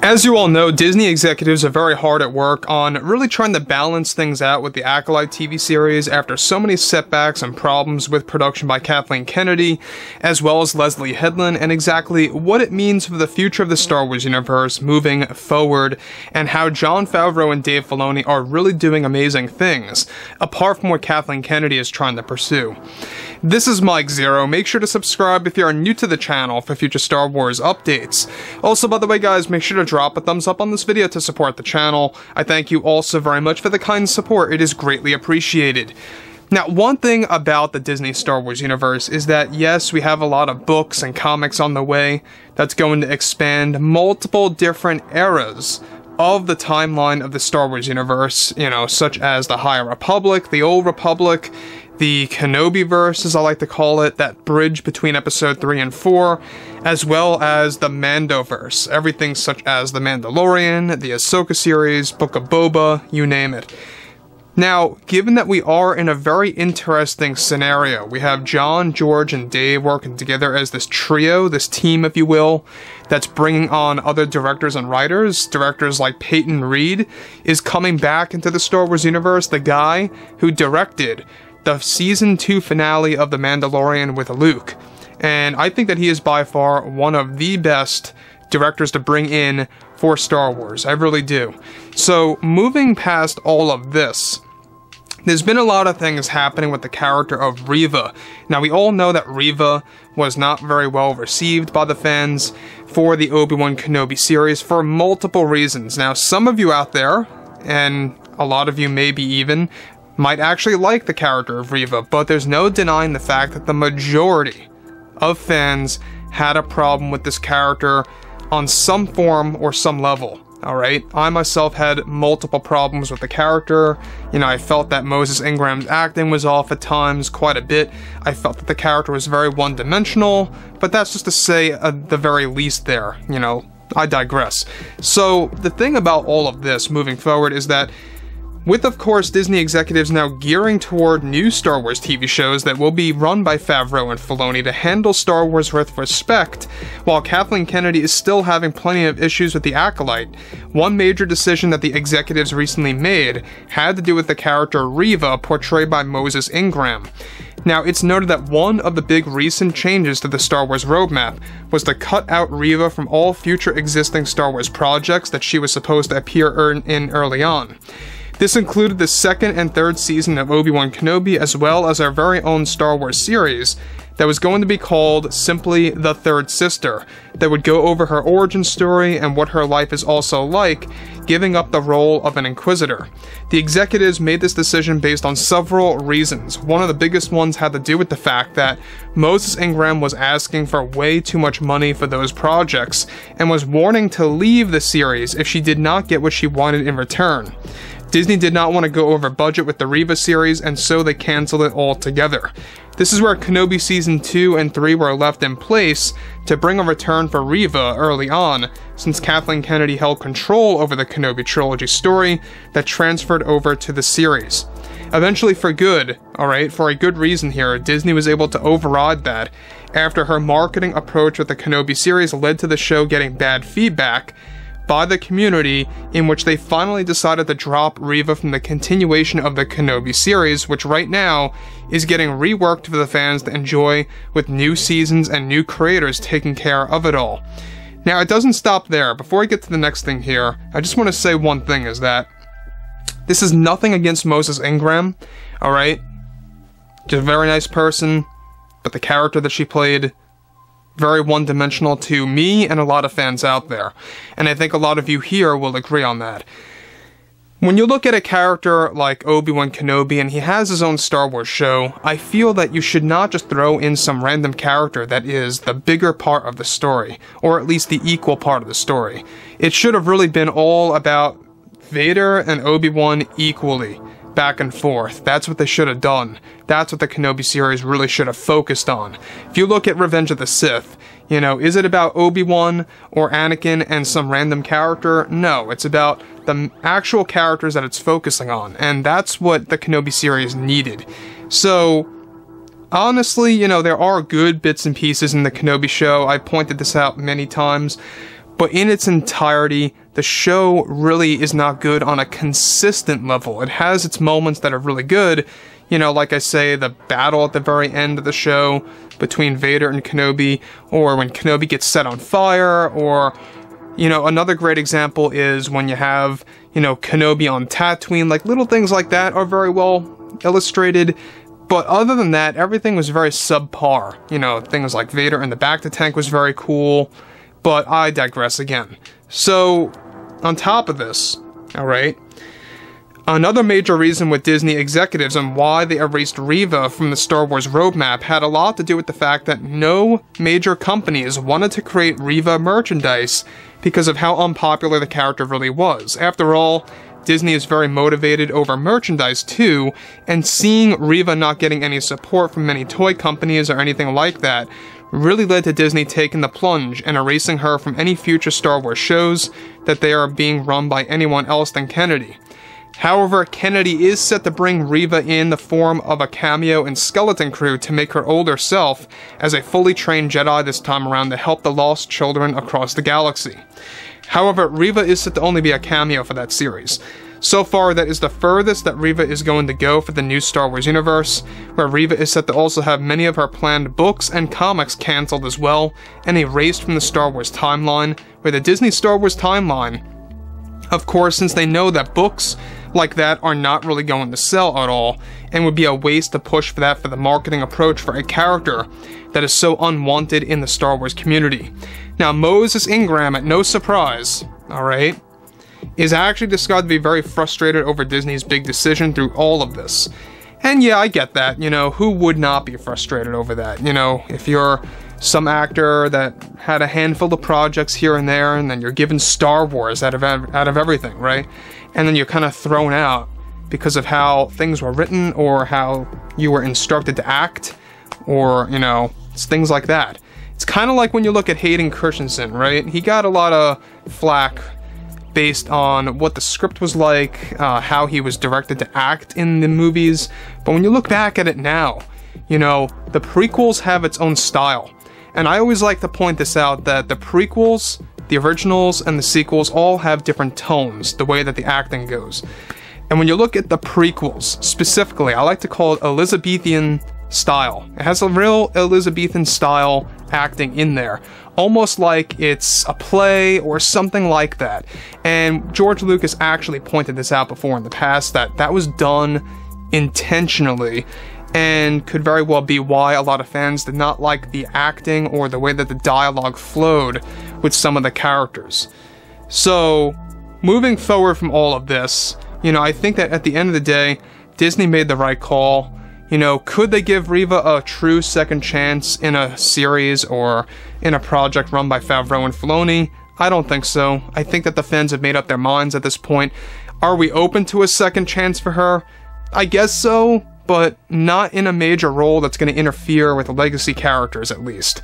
As you all know, Disney executives are very hard at work on really trying to balance things out with the Acolyte TV series after so many setbacks and problems with production by Kathleen Kennedy, as well as Leslie Headland, and exactly what it means for the future of the Star Wars universe moving forward, and how Jon Favreau and Dave Filoni are really doing amazing things, apart from what Kathleen Kennedy is trying to pursue. This is Mike Zeroh. Make sure to subscribe if you are new to the channel for future Star Wars updates. Also, by the way, guys, make sure to drop a thumbs up on this video to support the channel. I thank you also very much for the kind support, it is greatly appreciated. Now, one thing about the Disney Star Wars universe is that yes, we have a lot of books and comics on the way that's going to expand multiple different eras of the timeline of the Star Wars universe, you know, such as the High Republic, the Old Republic, the Kenobi verse, as I like to call it, that bridge between episode 3 and 4, as well as the Mando verse, everything such as The Mandalorian, the Ahsoka series, Book of Boba, you name it. Now, given that we are in a very interesting scenario, we have John, George, and Dave working together as this trio, this team, if you will, that's bringing on other directors and writers. Directors like Peyton Reed is coming back into the Star Wars universe, the guy who directed the season 2 finale of The Mandalorian with Luke. And I think that he is by far one of the best directors to bring in for Star Wars. I really do. So, moving past all of this, there's been a lot of things happening with the character of Reva. Now, we all know that Reva was not very well received by the fans for the Obi-Wan Kenobi series for multiple reasons. Now, some of you out there, and a lot of you maybe even, might actually like the character of Reva, but there's no denying the fact that the majority of fans had a problem with this character on some form or some level. Alright, I myself had multiple problems with the character. You know, I felt that Moses Ingram's acting was off at times, quite a bit. I felt that the character was very one dimensional, but that's just to say the very least there. You know, I digress. So, the thing about all of this moving forward is that with, of course, Disney executives now gearing toward new Star Wars TV shows that will be run by Favreau and Filoni to handle Star Wars with respect, while Kathleen Kennedy is still having plenty of issues with The Acolyte, one major decision that the executives recently made had to do with the character Reva portrayed by Moses Ingram. Now, it's noted that one of the big recent changes to the Star Wars roadmap was to cut out Reva from all future existing Star Wars projects that she was supposed to appear in early on. This included the second and third season of Obi-Wan Kenobi as well as our very own Star Wars series that was going to be called simply The Third Sister, that would go over her origin story and what her life is also like, giving up the role of an Inquisitor. The executives made this decision based on several reasons. One of the biggest ones had to do with the fact that Moses Ingram was asking for way too much money for those projects, and was warning to leave the series if she did not get what she wanted in return. Disney did not want to go over budget with the Reva series, and so they canceled it altogether. This is where Kenobi Season 2 and 3 were left in place to bring a return for Reva early on, since Kathleen Kennedy held control over the Kenobi trilogy story that transferred over to the series. Eventually, for good, alright, for a good reason here, Disney was able to override that after her marketing approach with the Kenobi series led to the show getting bad feedback by the community in which they finally decided to drop Reva from the continuation of the Kenobi series, which right now is getting reworked for the fans to enjoy with new seasons and new creators taking care of it all. Now, it doesn't stop there. Before I get to the next thing here, I just want to say one thing is that this is nothing against Moses Ingram, alright? Just a very nice person, but the character that she played very one dimensional to me and a lot of fans out there. And I think a lot of you here will agree on that. When you look at a character like Obi-Wan Kenobi and he has his own Star Wars show, I feel that you should not just throw in some random character that is the bigger part of the story, or at least the equal part of the story. It should have really been all about Vader and Obi-Wan equally back and forth. That's what they should have done. That's what the Kenobi series really should have focused on. If you look at Revenge of the Sith, you know, is it about Obi-Wan or Anakin and some random character? No, it's about the actual characters that it's focusing on, and that's what the Kenobi series needed. So, honestly, you know, there are good bits and pieces in the Kenobi show. I pointed this out many times. But in its entirety, the show really is not good on a consistent level. It has its moments that are really good, you know, like I say, the battle at the very end of the show between Vader and Kenobi, or when Kenobi gets set on fire, or, you know, another great example is when you have, you know, Kenobi on Tatooine, like little things like that are very well illustrated. But other than that, everything was very subpar. You know, things like Vader in the bacta tank was very cool, but I digress again. So, on top of this, alright, Another major reason with Disney executives and why they erased Reva from the Star Wars roadmap had a lot to do with the fact that no major companies wanted to create Reva merchandise because of how unpopular the character really was. After all, Disney is very motivated over merchandise too, and seeing Reva not getting any support from many toy companies or anything like that really led to Disney taking the plunge and erasing her from any future Star Wars shows that they are being run by anyone else than Kennedy. However, Kennedy is set to bring Reva in the form of a cameo in Skeleton Crew to make her older self as a fully trained Jedi this time around to help the lost children across the galaxy. However, Reva is set to only be a cameo for that series. So far, that is the furthest that Reva is going to go for the new Star Wars universe, where Reva is set to also have many of her planned books and comics cancelled as well, and erased from the Star Wars timeline, where the Disney Star Wars timeline. Of course, since they know that books like that are not really going to sell at all, and would be a waste to push for that for the marketing approach for a character that is so unwanted in the Star Wars community. Now, Moses Ingram, at no surprise, alright, is actually described to be very frustrated over Disney's big decision through all of this. And yeah, I get that, you know, who would not be frustrated over that? You know, if you're some actor that had a handful of projects here and there, and then you're given Star Wars out of out of everything, right? and then you're kind of thrown out because of how things were written or how you were instructed to act or, you know, things like that. It's kind of like when you look at Hayden Christensen, right? He got a lot of flack based on what the script was like, uh, how he was directed to act in the movies. But when you look back at it now, you know, the prequels have its own style. And I always like to point this out that the prequels the originals and the sequels all have different tones, the way that the acting goes. And when you look at the prequels, specifically, I like to call it Elizabethan style. It has a real Elizabethan style acting in there, almost like it's a play or something like that. And George Lucas actually pointed this out before in the past that that was done intentionally and could very well be why a lot of fans did not like the acting or the way that the dialogue flowed with some of the characters. So, moving forward from all of this, you know, I think that at the end of the day, Disney made the right call. You know, could they give Reva a true second chance in a series or in a project run by Favreau and Filoni? I don't think so. I think that the fans have made up their minds at this point. Are we open to a second chance for her? I guess so, but not in a major role that's going to interfere with the legacy characters at least.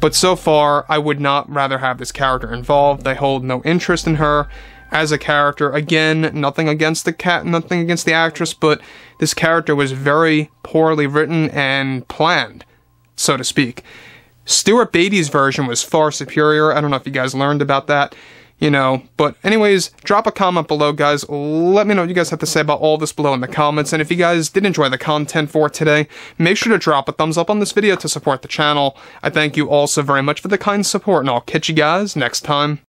But so far, I would not rather have this character involved. I hold no interest in her as a character. Again, nothing against the cat, nothing against the actress, but this character was very poorly written and planned, so to speak. Stuart Beattie's version was far superior. I don't know if you guys learned about that you know. But anyways, drop a comment below, guys. Let me know what you guys have to say about all this below in the comments. And if you guys did enjoy the content for today, make sure to drop a thumbs up on this video to support the channel. I thank you all so very much for the kind support, and I'll catch you guys next time.